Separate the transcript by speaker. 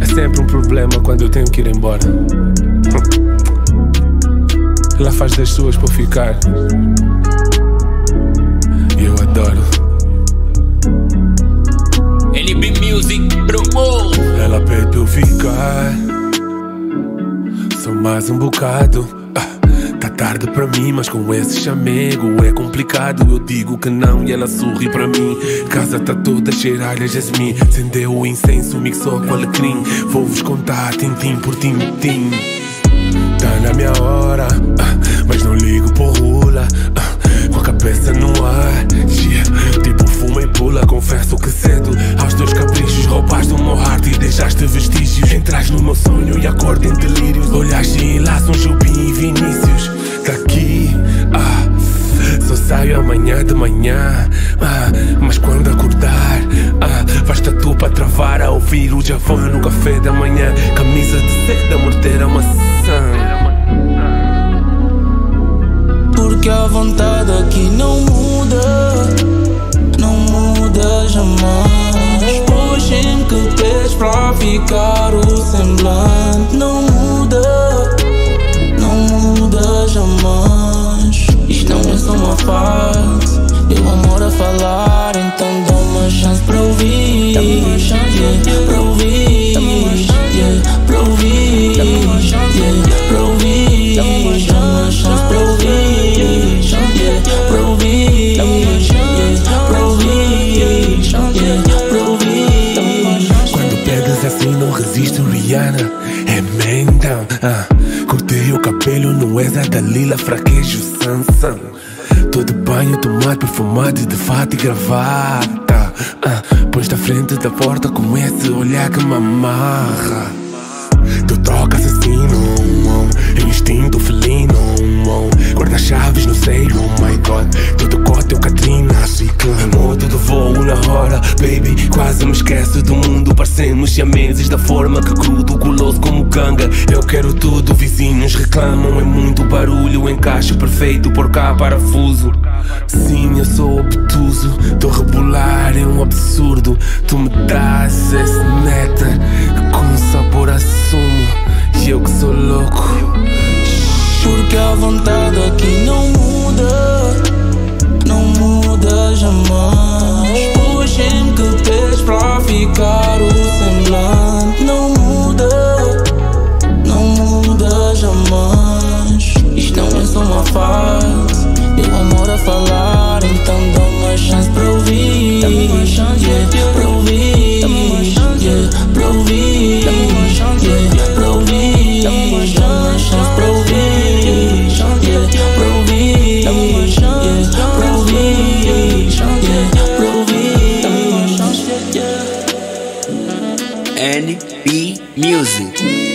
Speaker 1: É sempre um problema quando eu tenho que ir embora. Ela faz das suas para ficar. E eu adoro.
Speaker 2: LB Music Promo.
Speaker 1: Ela pede ficar. Só mais um bocado. Tarde para mim, mas com esse chamego é complicado. Eu digo que não e ela sorri para mim. Casa tá toda cheira a jasmim. Acendeu o incenso, mixou com alecrim. Vou-vos contar tintim por tintim. Tá na minha hora, ah, mas não ligo por rula. ah, com a cabeça no ar, tipo fuma e pula. Confesso que cedo aos teus caprichos roubaste o meu heart e deixaste vestígios. Entras no meu sonho e acordo em delírios. Olhaste e enlaçam Jubim só saio amanhã de manhã. Ah, mas quando acordar, ah, basta tu para travar a ouvir o Javon no café da manhã. Camisa de seda, morteira, maçã.
Speaker 3: Porque a vontade aqui não muda, não muda jamais. Puxem que tens pra ficar o semblante,
Speaker 1: resisto, Rihanna. É down. Ah, cortei o cabelo, não és a Dalila, fraquejo Sansão. Tô de banho, tomado, perfumado de fato e gravata. Ah, pões na frente da porta com esse olhar que me amarra. Tu troca assassino, instinto felino, baby Quase me esqueço do mundo Parecemos siameses da forma que crudo Guloso como ganga. Eu quero tudo, vizinhos reclamam É muito barulho, encaixe perfeito Por cá parafuso. Sim, eu sou obtuso Tô rebolar, é um absurdo. Tu me dás esse neta Com sabor a sumo E eu que sou louco.
Speaker 3: Juro que a vontade aqui não muda. modificar o semblante. Não muda, não muda jamais. Isto não é só uma fase. Teu amor a falar, então dá uma chance para ouvir. Dá uma chance yeah.
Speaker 2: Music.